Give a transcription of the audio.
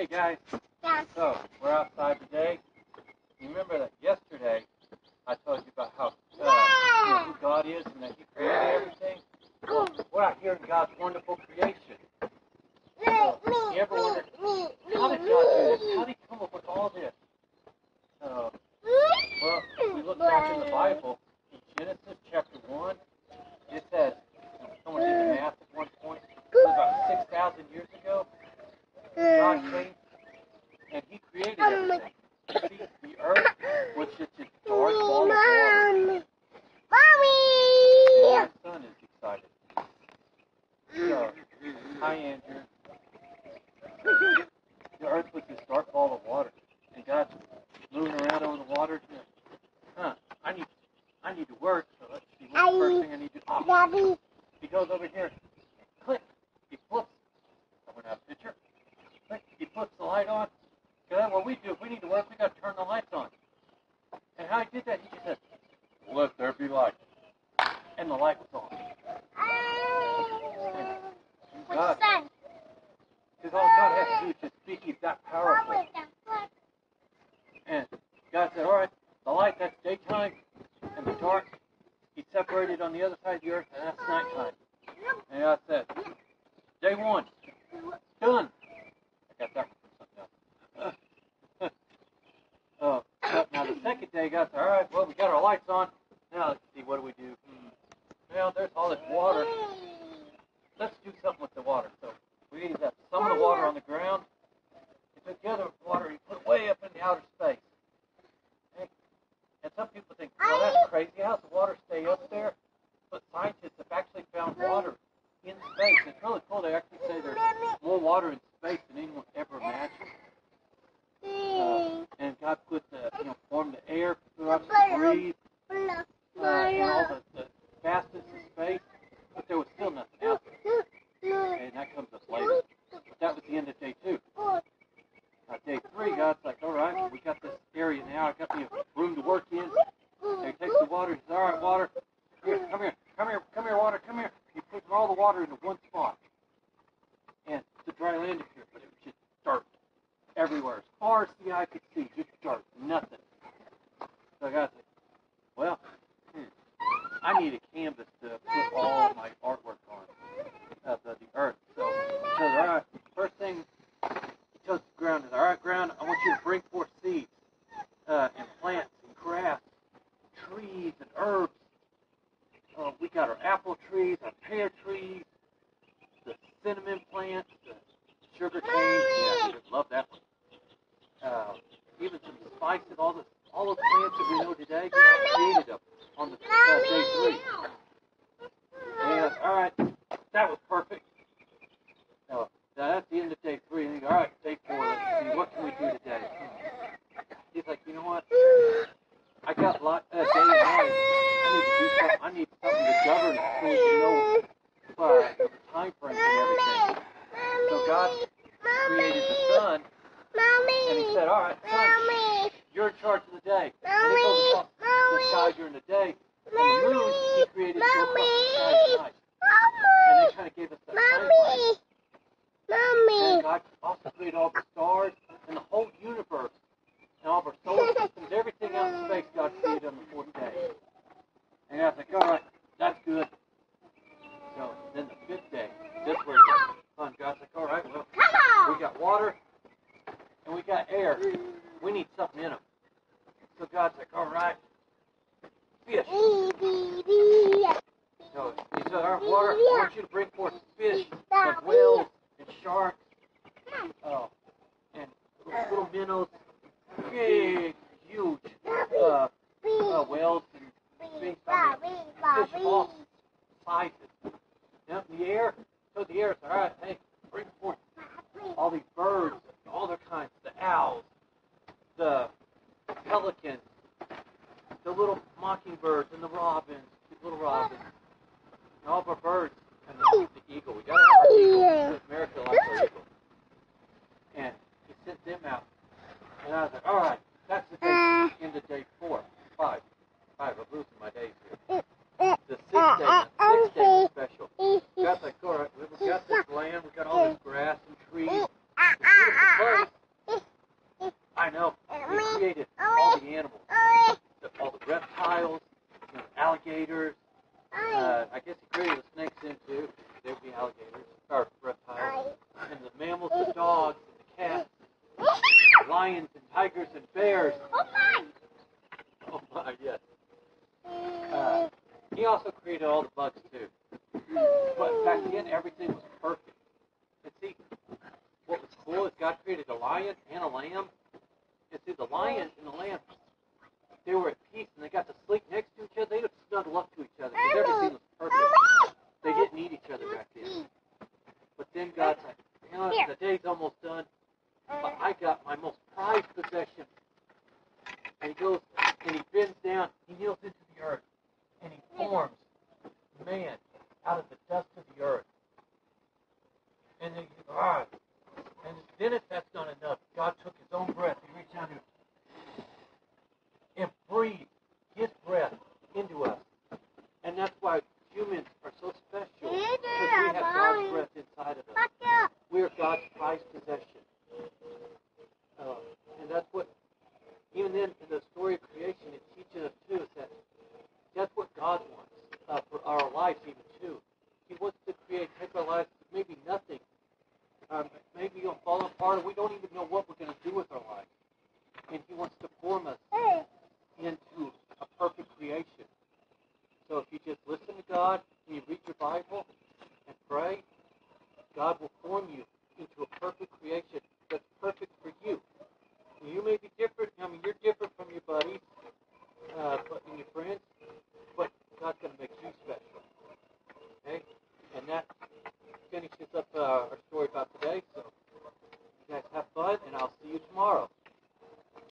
Hey guys, Yeah. so we're outside today. You remember that yesterday I told you about how uh, you know, God is and that He created everything? Well, we're out here in God's wonderful creation. You ever wondered, how did God do this? How did He come up with all this? Uh, well, if we look back in the Bible, in Genesis chapter 1, it says, someone did the math at one point, about 6,000 years ago, God came and He created everything. See, the earth was just this dark ball of water. And my son is excited. So, hi Andrew. The earth was this dark ball of water, and God's moving around over the water. Huh? I need, I need to work. So let's see. What's the first thing I need to? Oh, Daddy, he goes over here. Click. He flips. Someone have a picture. Click. He puts the light on. Okay, what we do, if we need to work, we got to turn the lights on. And how he did that, he just said, "Let there be light," and the light was on. And God, what's that? because all God has to do is just speak. He's that powerful. And God said, "All right, the light that's daytime, and the dark, He separated on the other side of the earth, and that's nighttime." And God said, "Day one, done." Got from something else. now the second day, God said, "All right, well, we got our lights on. Now let's see, what do we do? Hmm. Well, there's all this water. Let's do something with the water." So we got some of the water on the ground, and took the other water and put it way up in the outer space. And, and some people think, well, that's crazy. How's the water stay up there? But scientists have actually found water in space. It's really cool. They actually say there's more water in space than anyone ever imagined. Uh, and God put the, you know, formed the air for us to breathe, uh, and all the, the vastness of space. But there was still nothing out there. And that comes up later. But that was the end of day two. Uh, day three, God's like, all right, we got this area now. I got me a room to work in. And he takes the water. He says, all right, water, here, come here, come here, come here, water, come here. He puts all the water into one spot. And it's a dry land here, but it was just dirt everywhere. As far as the eye could see, just dirt, nothing. So God said, well, hmm, I need a canvas to put all my artwork on of the, the earth. So all right, first thing he tells the ground is, all right, ground, I want you to bring forth seeds uh, and plants and grass, trees and herbs. Uh, we got our apple trees, our pear trees, the cinnamon plants, the sugar cane. Yeah, just love that one. Uh, even some spices, all the all those plants that we know today, God created them on the uh, day three. And all right, that was perfect. So that's the end of day three. You all right, day four. Let's see what can we do today. He's like, you know what? I got lot uh, day night. I need to do something. I need something to govern so we can know uh, time frames and everything. So God created the sun, and He said, all right, sun, you're in charge of the day. And he goes across the sky during the day, and the moon He created to go across the sky at night. And that kind of gave us that time frame. And God also created all the stars and the whole universe and all of our solar systems, everything out in space God created on the fourth day. And I like, all right, that's good. So then the fifth day, this where it fun. God's like, all right, well, we got water and we got air. We need something in them. So God's like, all right, fish. So he said, all right, water, I want you to bring forth fish, like whales and sharks, uh, and little minnows, big, huge uh, uh, whales and fish, I mean, fish of all sizes. Now in the air, so the air said, all right, hey, bring forth all these birds, all their kinds, the owls, the pelicans, the little mockingbirds and the robins, the little robins, and all of our birds, and the, the eagle. We gotta have our eagle America likes our eagle. And he sent them out, and I was like, all right, that's the day, uh. end of day four, five, five. I'm losing my days here. The sixth day, six day was special. God's like, all right, we've got this land, we got all this grass and trees, it's a beautiful place. I know. He created all the animals, the, all the reptiles, you know, alligators. Uh, I guess he created the snakes in too. They would be alligators or reptiles, and the mammals, the dogs, and the cats, lions, and tigers, and bears. Oh my! Oh my, yes. He also created all the bugs too. But back then, everything was perfect. And see, what was cool is God created a lion and a lamb. And see, the lion and the lamb, they were at peace and they got to sleep next to each other. They would have snuggled up to each other because everything was perfect. They didn't need each other back then. But then God's like, you know, the day's almost done, but I got my most prized possession. And he goes and he bends down, he kneels into the earth, and he forms man out of the dust of the earth. And then he God. And then if that's not enough, God took his own breath, he reached down and breathed his breath into us. And that's why humans are so special because we have God's breath inside of us. We are God's prized possession. Uh, and that's what, even then in the story of creation, it teaches us too is that that's what God wants uh, for our lives even too. He wants to create, take our lives to maybe nothing. Um, maybe you'll fall apart and we don't even know what we're going to do with our lives. And he wants to form us into a perfect creation. So if you just listen to God and you read your Bible and pray, God will form you into a perfect creation that's perfect for you. You may be different. I mean, you're different from your buddies